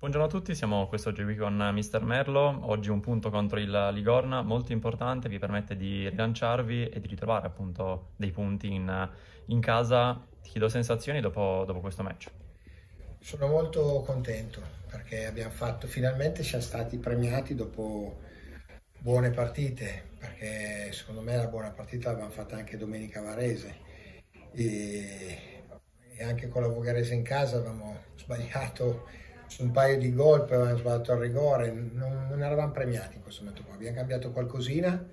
Buongiorno a tutti, siamo quest'oggi qui con Mister Merlo. Oggi un punto contro il Ligorna molto importante, vi permette di rilanciarvi e di ritrovare appunto dei punti in, in casa. Ti chiedo sensazioni dopo, dopo questo match. Sono molto contento perché abbiamo fatto, finalmente siamo stati premiati dopo buone partite, perché secondo me la buona partita l'abbiamo fatta anche domenica Varese e, e anche con la Vogarese in casa avevamo sbagliato un paio di gol, poi avevamo sbagliato il rigore, non, non, eravamo premiati in questo momento qua, abbiamo cambiato qualcosina,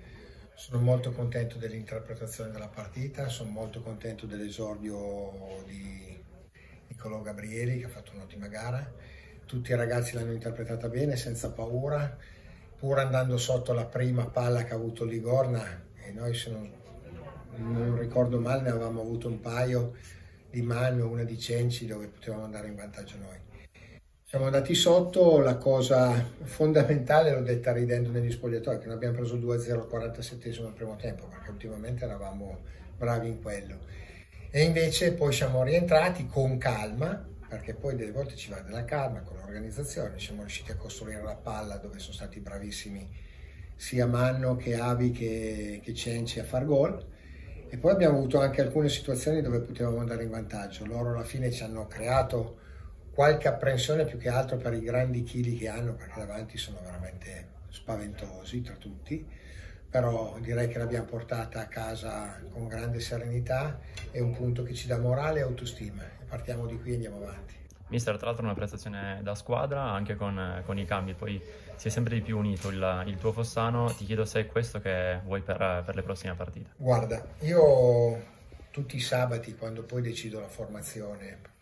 sono molto contento dell'interpretazione della partita, sono molto contento dell'esordio di Niccolò Gabrieli che ha fatto un'ottima gara, tutti i ragazzi l'hanno interpretata bene, senza paura, pur andando sotto la prima palla che ha avuto Ligorna, e noi se non, non ricordo male ne avevamo avuto un paio di Mano, una di Cenci dove potevamo andare in vantaggio noi. Siamo andati sotto, la cosa fondamentale l'ho detta ridendo negli spogliatoi, che non abbiamo preso 2-0 al 47 al primo tempo, perché ultimamente eravamo bravi in quello. E invece poi siamo rientrati con calma, perché poi delle volte ci va della calma con l'organizzazione, siamo riusciti a costruire la palla dove sono stati bravissimi sia Manno che Avi che, che Cenci a far gol. E poi abbiamo avuto anche alcune situazioni dove potevamo andare in vantaggio. Loro alla fine ci hanno creato qualche apprensione più che altro per i grandi chili che hanno, perché davanti sono veramente spaventosi tra tutti, però direi che l'abbiamo portata a casa con grande serenità, è un punto che ci dà morale e autostima, partiamo di qui e andiamo avanti. Mister, tra l'altro una prestazione da squadra, anche con, con, i cambi, poi si è sempre di più unito il, il, tuo Fossano, ti chiedo se è questo che vuoi per, per le prossime partite. Guarda, io tutti i sabati quando poi decido la formazione,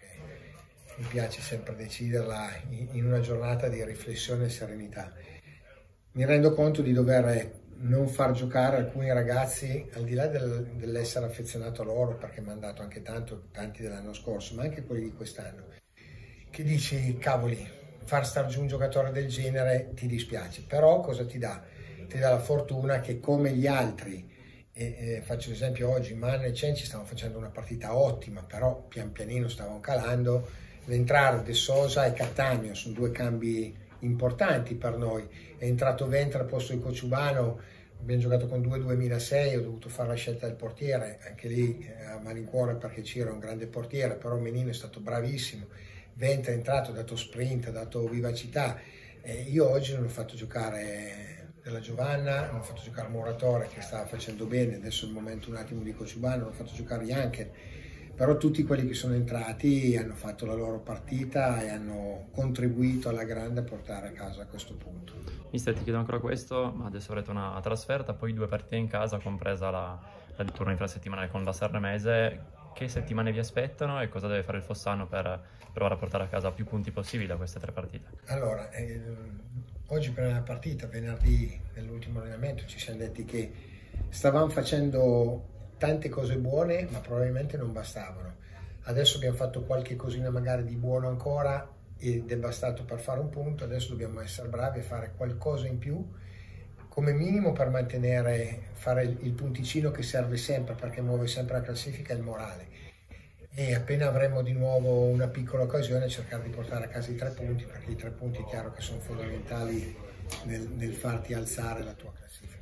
mi piace sempre deciderla in una giornata di riflessione e serenità. Mi rendo conto di dover non far giocare alcuni ragazzi, al di là del, dell'essere affezionato a loro, perché mi hanno dato anche tanto, tanti dell'anno scorso, ma anche quelli di quest'anno, che dici, cavoli, far star giù un giocatore del genere ti dispiace, però cosa ti dà? Ti dà la fortuna che come gli altri, e, e faccio l'esempio oggi, Mano e Cenci stavano facendo una partita ottima, però pian pianino stavano calando, l'entrare De Sosa e Cattaneo sono due cambi importanti per noi. È entrato Ventre al posto di Cociubano, abbiamo giocato con 2-2006, ho dovuto fare la scelta del portiere, anche lì eh, a malincuore perché Ciro è un grande portiere, però Menino è stato bravissimo. Ventre è entrato, ha dato sprint, ha dato vivacità. Eh, io oggi non ho fatto giocare della Giovanna, non ho fatto giocare Muratore che stava facendo bene, adesso è il momento un attimo di Cociubano, non ho fatto giocare Janken però tutti quelli che sono entrati hanno fatto la loro partita e hanno contribuito alla grande a portare a casa a questo punto. Mister ti chiedo ancora questo, ma adesso avrete una trasferta, poi due partite in casa, compresa la, la turno infrasettimanale con la Sanremese. Che settimane vi aspettano e cosa deve fare il Fossano per provare a portare a casa più punti possibili da queste tre partite? Allora, eh, oggi per la partita, venerdì nell'ultimo allenamento, ci siamo detti che stavamo facendo tante cose buone, ma probabilmente non bastavano. Adesso abbiamo fatto qualche cosina magari di buono ancora ed è bastato per fare un punto, adesso dobbiamo essere bravi a fare qualcosa in più, come minimo per mantenere, fare il punticino che serve sempre perché muove sempre la classifica e il morale. E appena avremo di nuovo una piccola occasione cercare di portare a casa i tre punti, perché i tre punti è chiaro che sono fondamentali nel, nel farti alzare la tua classifica.